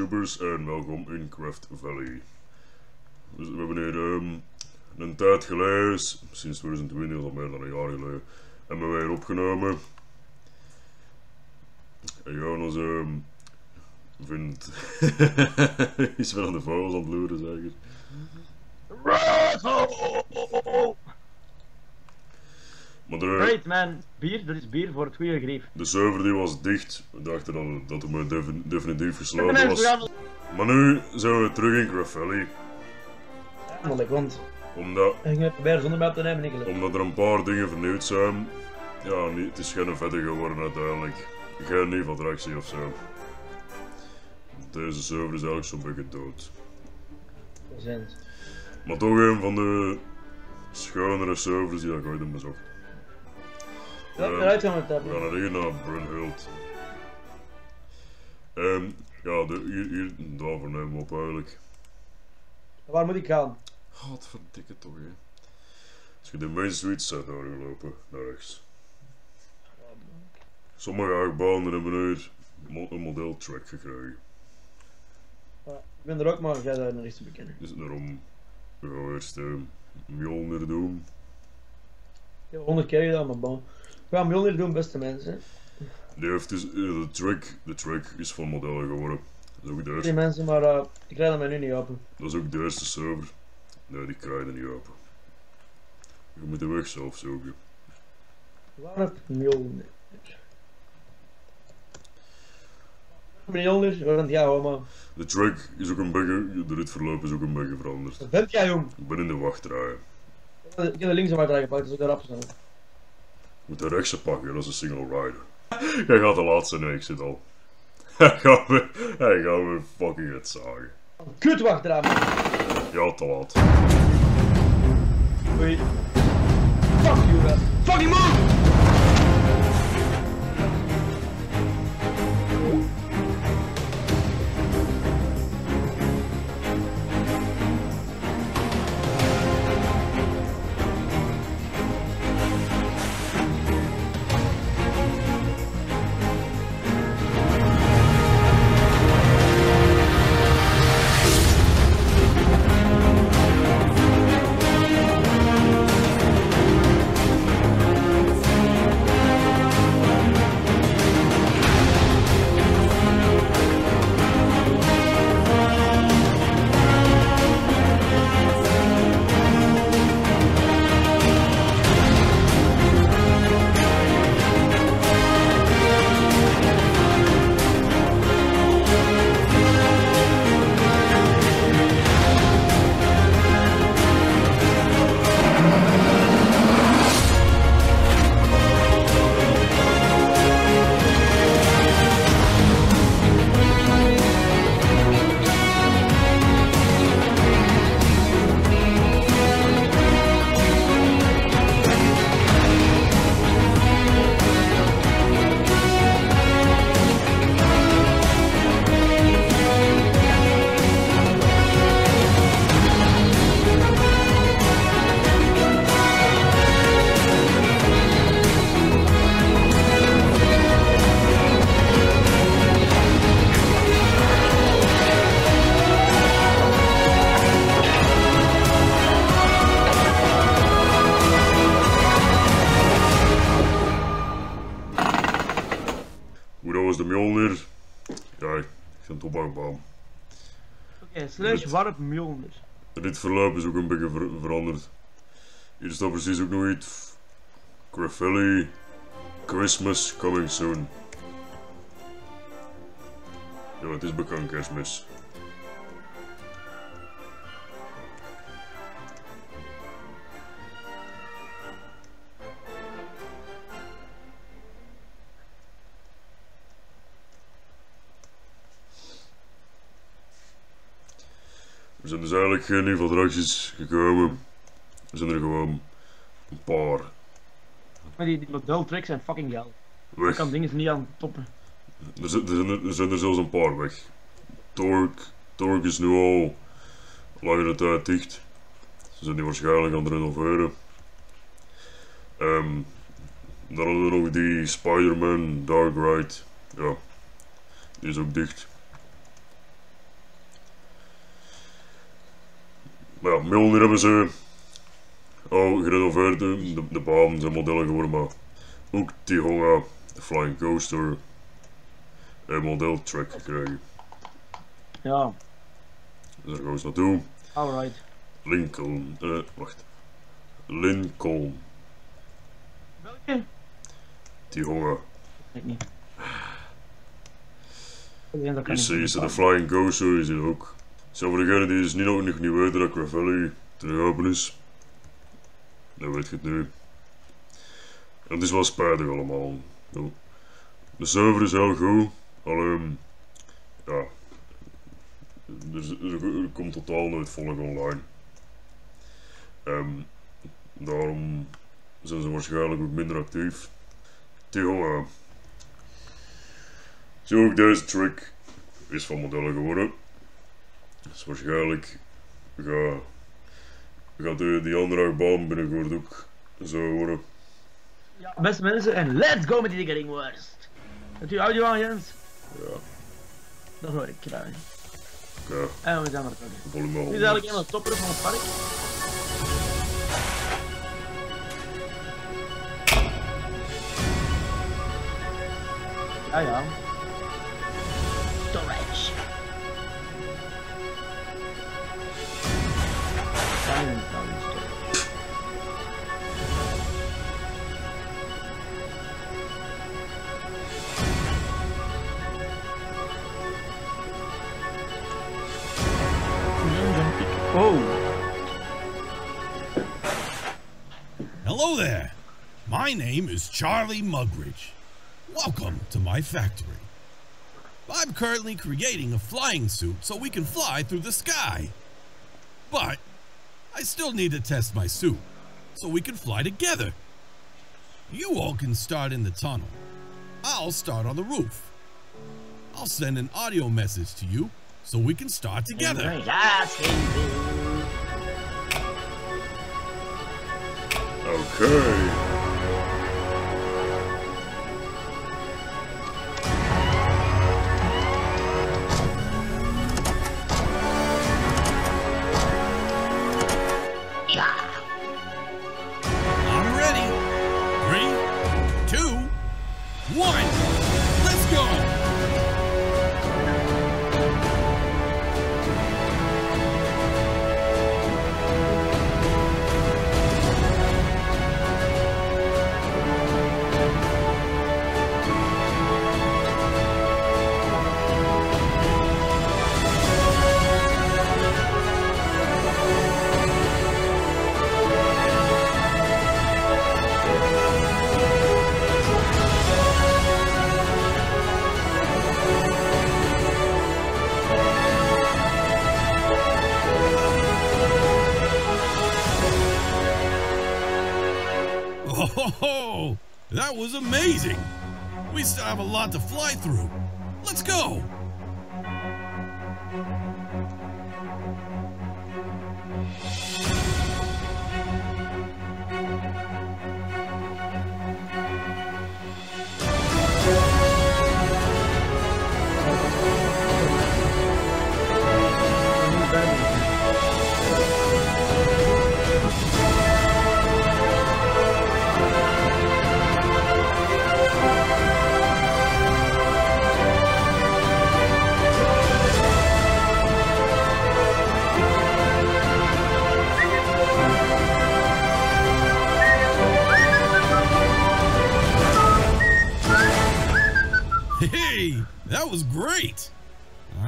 YouTubers en welkom in Craft Valley. Dus we hebben hier ehm, een tijd geleden, sinds 2020, al meer dan een jaar geleden, hebben wij hier opgenomen. En Jan als ehm vindt... is wel aan de vogels aan het loeren zeker. Maar de, Great man, bier, dat is bier voor het goede grief. de server die was dicht. We dachten dat, dat het maar defin- definitief gesloten was. Maar nu zijn we terug in Craft Valley. Want ik want Omdat ik heb proberen zonder mij te nemen niet. Omdat er een paar dingen vernieuwd zijn. Ja, niet, het is geen vette geworden uiteindelijk. Geen nieuwe attractie of zo. Deze server is eigenlijk zo'n beetje dood. Procent. Maar toch een van de schonere servers die ik ooit heb bezocht. Ja, Ehm, eruit gaan we het We hebben. gaan hier naar Brunhild. Ehm ja, de, hier, hier, daarvoor nemen we op eigenlijk. Waar moet ik gaan? Godverdikke toch, hè. Als je de main street zet doorgelopen, naar rechts. Sommige achtbanen hebben mo- een modeltrack gekregen. Ja, Ik ben er ook, maar jij daar nog iets te bekennen. Dus daarom we gaan eerst uh, Mjolnir doen. Ik heb honderd keer gedaan, maar bon. Gaan Mjolnir doen, beste mensen. Die heeft dus, eh, de, track, de track is van modellen geworden. Dat is ook de Die eerste, mensen, maar eh, ik krijg mij nu niet open. dat is ook de eerste server. Nee, die krijg je niet open. Je moet de weg zelf zoeken. Waar Mjolnir? Mjolnir, waar bent jij, homo? De track is ook een beetje, de ritverloop is ook een beetje veranderd. Bent jij, jong? Ik ben in de wachtrij. Ik heb de linkse wachtrij gepakt, dus ik. Ik moet de rechtse pakken, dat is een single rider. Jij gaat de laatste, nee, ik zit al. Hij gaat me, hij gaat me fucking het zagen. Kut wachtrij, man. Ja, te laat. Oei. Fuck you, man. Fucking move! Slash warp Mjolnir. Dit verloop is ook een beetje ver- veranderd. Hier staat precies ook nog iets. Graffiti. Christmas coming soon. Ja, het is bekend kerstmis. Er zijn dus eigenlijk geen nieuwe attracties gekomen. Er zijn er gewoon een paar Maar die, die modeltracks zijn fucking geil. Ik weg. kan dingen niet aan toppen. Er zijn, er, er, er zijn er zelfs een paar weg. Torque, Torque is nu al langere tijd dicht. Ze zijn die waarschijnlijk aan het renoveren. Ehm, dan hadden we nog die Spider-Man Dark Ride. Ja, die is ook dicht. Maar ja, Mjolnir hebben ze al gerenoveerd. De, de, de baan zijn modellen geworden, maar ook Tihoga, de Flying Coaster, een modeltrack gekregen. Ja, Dus daar gaan we eens naartoe. alright. Lincoln, eh, wacht. Lincoln, Welke? Tihoga. Ik niet. Is, is de. Flying Coaster, is er ook. Zo voor degenen die dus niet, nog niet weten dat Cravelli terug is. Dan weet je het nu. Het is wel spijtig allemaal. De server is heel goed, alleen ja, er, er- er komt totaal nooit volk online. Ehm, daarom zijn ze waarschijnlijk ook minder actief. Theo, eh, zo ook deze trick is van modellen geworden. Dus waarschijnlijk gaat, gaat de, die andere achtbaan binnenkort ook zo worden. Ja, beste mensen, en let's go met die Ring Wars. Heb je audio aan, Jens? Ja, Dat hoor ik graag. oké. En we zijn er. Volume Nu is 100. eigenlijk een topper van het park. Ja, ja. Storage. Oh. Hello there. My name is Charlie Mugridge. Welcome to my factory. I'm currently creating a flying suit so we can fly through the sky. But I still need to test my suit so we can fly together. You all can start in the tunnel. I'll start on the roof. I'll send an audio message to you so we can start together. Ja, one. Let's go. That was amazing. We still have a lot to fly through. Let's go.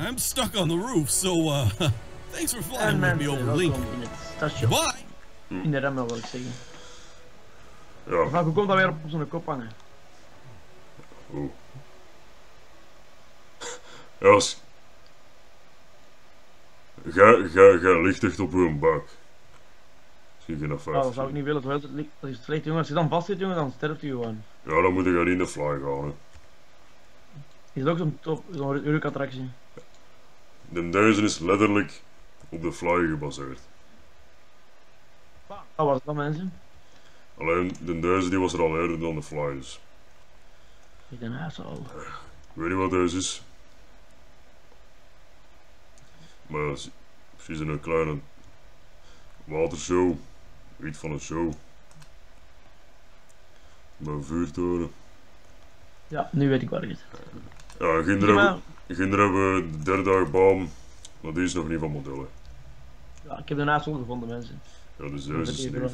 I'm stuck on the roof, so uh, thanks for flying with me over Lincoln. in het station. Bye. In de remmel wil ik zeggen. Ja, Maar hoe komt dat weer op zo'n kop hangen? oeh. Ja, als... Ga, ga, ga ligt echt op uw buik. Zie je naar Nou, dat zou ik vijf. niet willen, terwijl het ligt- dat is slecht jongen. Als je dan vast zit jongen, dan sterft je gewoon. Ja, dan moet je niet in de fly gaan. Hè. Is het ook zo'n top, zo'n Urk-attractie? De deze is letterlijk op de fly gebaseerd. Wat was het dan mensen? Alleen de deze die was er al eerder dan de fly, dus Ik ben asshole. ik weet niet wat deze is. Maar ja, precies een kleine watershow. Iets van een show. Bij een vuurtoren. Ja, nu weet ik waar het is. Ja, kinderen hebben, kinderen hebben de derde dag baan. Maar die is nog niet van modellen. Ja, ik heb de naast gevonden, mensen. Ja, dus Dat deze is niet.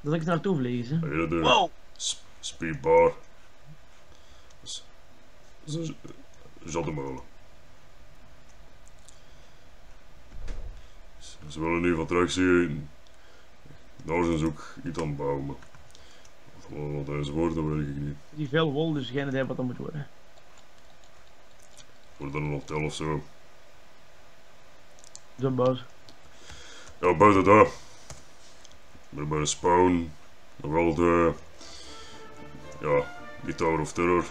Dat ik naartoe vliegen, ze. Hele de Wow! sp- speedbar. Z- Zat de molen. Ze- willen nu van terug zien. Nou zijn ze ook iets aan het bouwen. Maar Wat wat deze wordt, dat weet ik niet. Die veel wol, dus geen idee wat dat moet worden. Wordt dat een hotel of zo? Zo'n boos. Ja, buiten daar. Ben bij de spawn. Nog wel de. Ja, die Tower of Terror.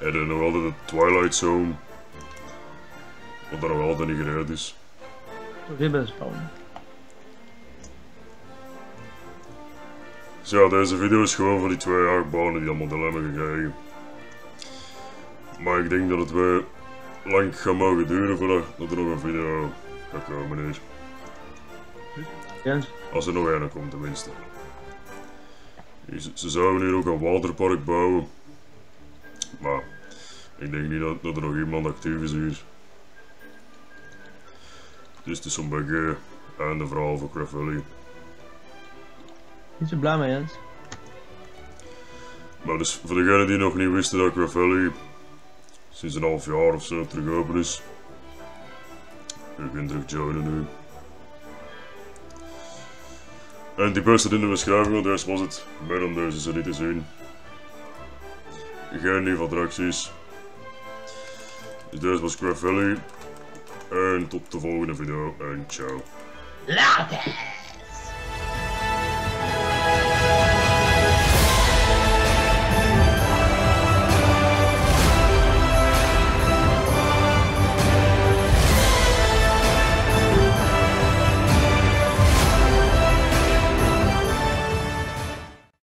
En dan nog altijd de Twilight Zone. Wat daar nog altijd niet gered is. Zoveel bij de spawn. Ja, deze video is gewoon van die twee achtbanen die allemaal dilemma gekregen. Maar ik denk dat het wel lang gaat mogen duren voordat dat er nog een video gaat komen. Jens, Als er nog een komt tenminste. Ze, zouden hier ook een waterpark bouwen. Maar ik denk niet dat, dat er nog iemand actief is hier. Dus het is zo'n beetje einde verhaal voor Craft Valley. Niet zo blij mee, Jens. Maar dus voor degenen die nog niet wisten dat Valley sinds een half jaar of zo terug open is. Je kunt terug joinen nu. En die bus staat in de beschrijving, want deze was het. Meer dan deze is er niet te zien. Geen nieuwe attracties. Dus deze was Valley. En tot de volgende video en ciao. Later!